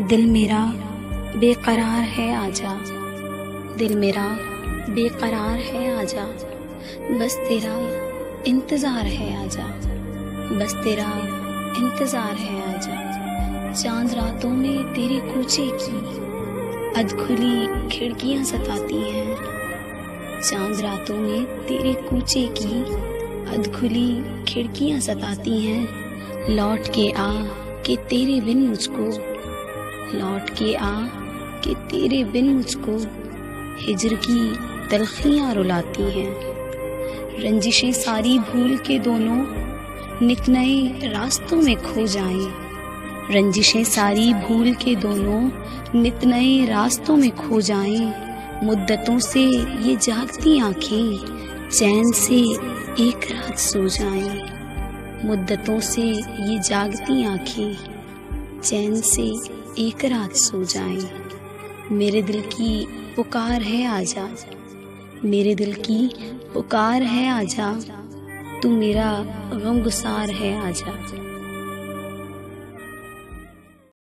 दिल मेरा बेकरार है आजा। दिल मेरा बेकरार है आजा। बस तेरा इंतज़ार है आजा। बस तेरा इंतज़ार है आजा। चाँद रातों में तेरे कूचे की अधखुली खिड़कियाँ सताती हैं। चाँद रातों में तेरे कूचे की अधखुली खिड़कियाँ सताती हैं। लौट के आ के तेरे बिन मुझको लौट के आ के तेरे बिन मुझको हिजर की तलखियाँ रुलाती हैं। रंजिशें सारी भूल के दोनों नित नए रास्तों में खो जाएँ। रंजिशें सारी भूल के दोनों नित नए रास्तों में खो जाएँ। मुद्दतों से ये जागती आँखें चैन से एक रात सो जाएँ। मुद्दतों से ये जागती आँखें चैन से एक रात सो जाए। मेरे दिल की पुकार है आजा। मेरे दिल की पुकार है आजा। तू मेरा गम गुसार है आजा।